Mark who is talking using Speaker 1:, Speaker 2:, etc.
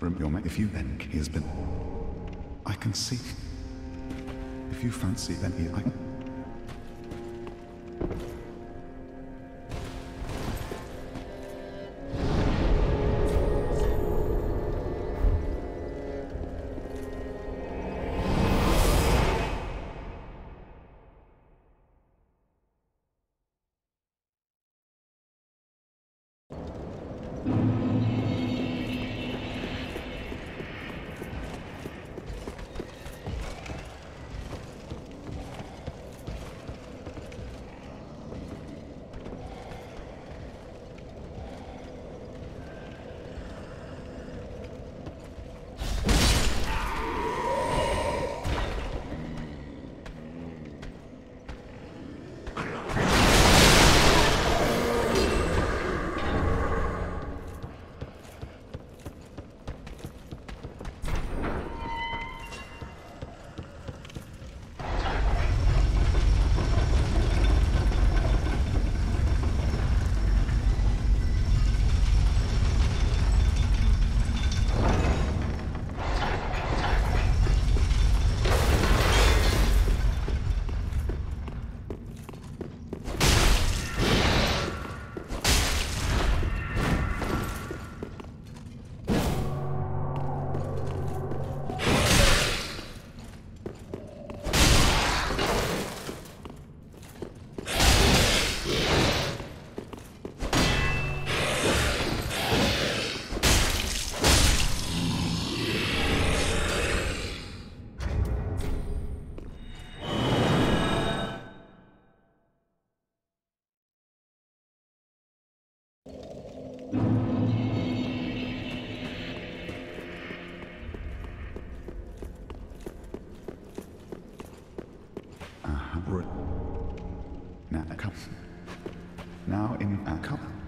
Speaker 1: Remember, if you think he has been, I can see. If you fancy, then he, I. Now Now in uh, come.